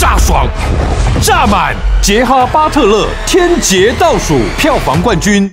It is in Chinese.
炸爽，炸满，杰哈巴特勒，天劫倒数票房冠军。